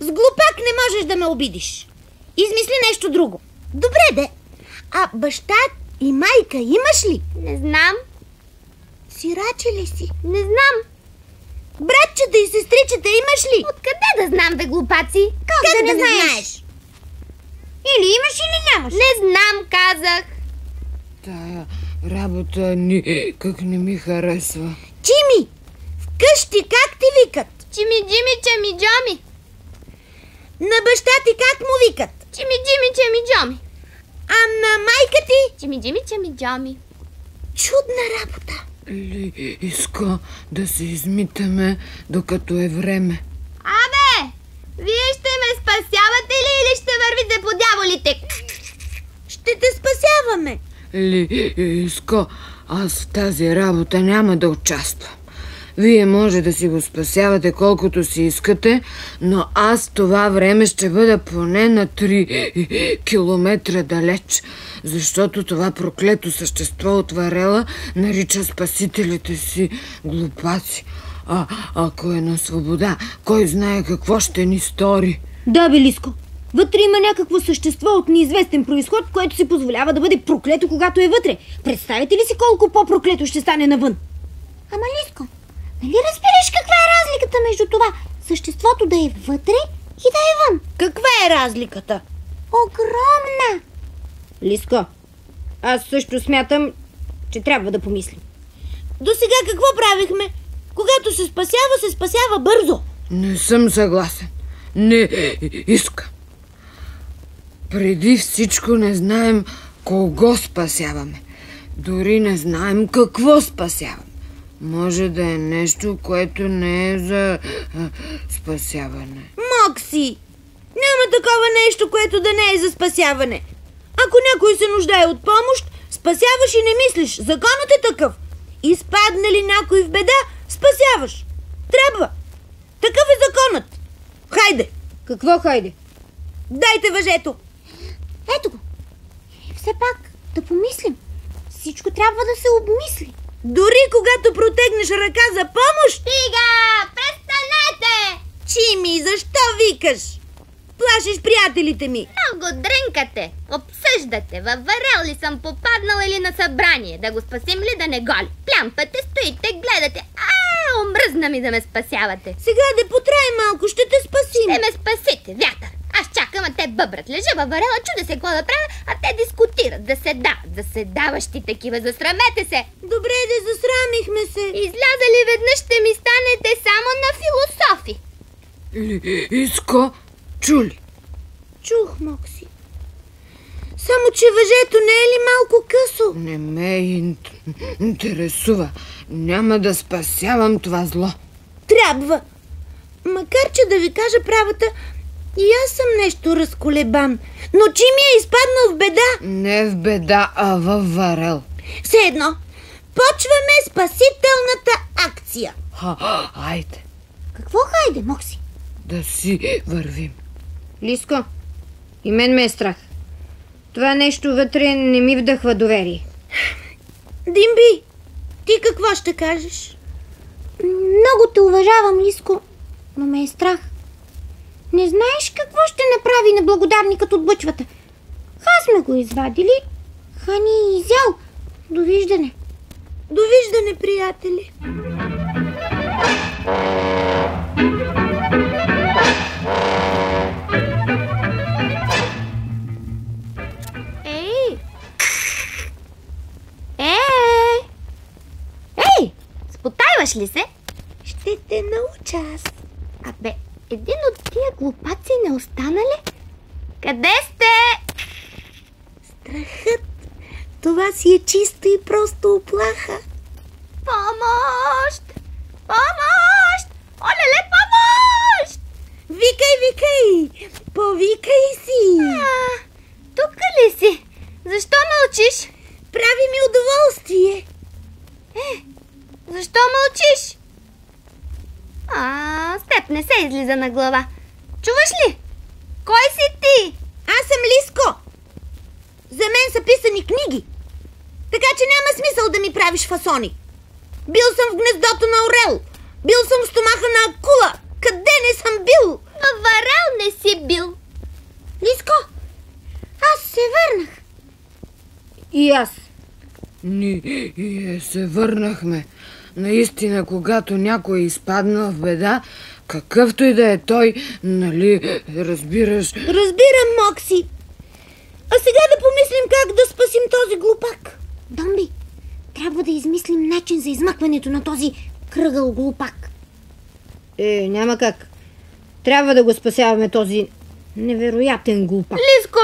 С глупак не можеш да ме обидиш. Измисли нещо друго. Добре, де. А баща и майка имаш ли? Не знам. Сираче ли си? Не знам. Братчета и сестричета имаш ли? Откъде да знам, бе, глупаци? Как, да, да не знаеш? знаеш? Или имаш, или нямаш. Не знам, казах. Тая работа никак не ми харесва. Чими, вкъщи как ти викат? Чими, джими, чеми, джоми. На баща ти как му викат? Чими, джими, чеми, джоми. А на майка ти? Чими, джими, чеми, джоми. Чудна работа. Ли иска да се измитаме, докато е време. Абе, вие ще ме спасявате ли или ще вървите по дяволите? Ще те спасяваме. Ли иска, аз в тази работа няма да участвам. Вие може да си го спасявате колкото си искате, но аз това време ще бъда поне на 3 километра далеч, защото това проклето същество от Варела нарича спасителите си глупаци. А ако е на свобода, кой знае какво ще ни стори? Да, Белиско. Вътре има някакво същество от неизвестен происход, което си позволява да бъде проклето, когато е вътре. Представете ли си колко по-проклето ще стане навън? Ама Лиско, нали разбираш каква е разликата между това съществото да е вътре и да е вън? Каква е разликата? Огромна! Лиско, аз също смятам, че трябва да помислим. До сега какво правихме? Когато се спасява, се спасява бързо. Не съм съгласен. Не искам. Преди всичко не знаем кого спасяваме. Дори не знаем какво спасяваме. Може да е нещо, което не е за а, спасяване. Мокси! Няма такова нещо, което да не е за спасяване. Ако някой се нуждае от помощ, спасяваш и не мислиш. Законът е такъв. Изпадне ли някой в беда, спасяваш. Трябва. Такъв е законът. Хайде, Какво хайде? дайте въжето. Ето го. Все пак, да помислим. Всичко трябва да се обмисли. Дори когато протегнеш ръка за помощ, Стига! Престанете! Чими, защо викаш? Плашиш приятелите ми. Много дрънкате. Обсъждате. Във варел ли съм попаднала или на събрание? Да го спасим ли да не голи? Плямпате, стоите, гледате. А, омръзна ми да ме спасявате. Сега да потрай малко, ще те спасим. Те ме спасите, вятър. Чакам, а те бъбрат. Лежа във варела, чуда се какво да правя, а те дискутират. Да се да, да се даващи такива, засрамете се. Добре, да засрамихме се. Изляза ли веднъж ще ми станете само на философи. Ли иска, чули? Чух, Мокси. Само, че въжето не е ли малко късо? Не ме ин- интересува. Няма да спасявам това зло. Трябва. Макар, че да ви кажа правата, и аз съм нещо разколебан. Но чи ми е изпаднал в беда? Не в беда, а във варел. Все едно. Почваме спасителната акция. Ха, айде, Какво хайде, Мокси? да си вървим. Лиско, и мен ме е страх. Това нещо вътре не ми вдъхва доверие. Димби, ти какво ще кажеш? Много те уважавам, Лиско, но ме е страх. Не знаеш какво ще направи неблагодарникът от бъчвата. Ха сме го извадили, ха ни е изял. Довиждане. Довиждане, приятели. Ей! Ей! Ей! Спотайваш ли се? Ще те науча аз. Един от тия глупаци не остана ли? Къде сте? Страхът. Това си е чисто и просто оплаха. Помощ! Помощ! Олеле, помощ! Викай, викай! Повикай си! А, тук ли си? Защо мълчиш? Прави ми удоволствие. Е, защо мълчиш? А, с теб не се излиза на глава. Чуваш ли? Кой си ти? Аз съм Лиско. За мен са писани книги. Така че няма смисъл да ми правиш фасони. Бил съм в гнездото на орел. Бил съм в стомаха на акула. Къде не съм бил? Във варел бил. Лиско, аз се върнах. И аз. Ние и се върнахме. Наистина, когато някой е изпаднал в беда, какъвто и да е той, нали, разбираш, Разбирам, Мокси. А сега да помислим как да спасим този глупак. Домби, трябва да измислим начин за измъкването на този кръгъл глупак. Е, няма как. Трябва да го спасяваме този невероятен глупак. Лиско,